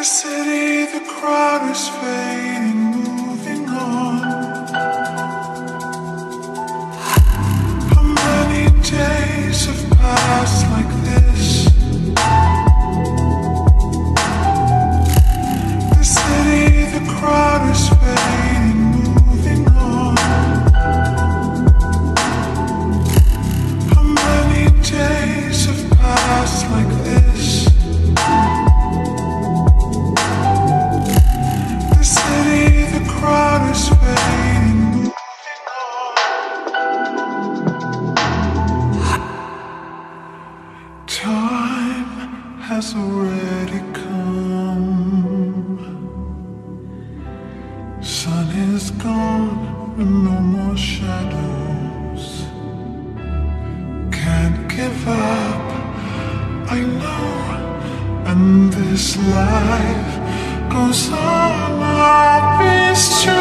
The city, the crowd is fading, moving on. Has already come. Sun is gone, and no more shadows. Can't give up, I know. And this life goes on, I'll be strong.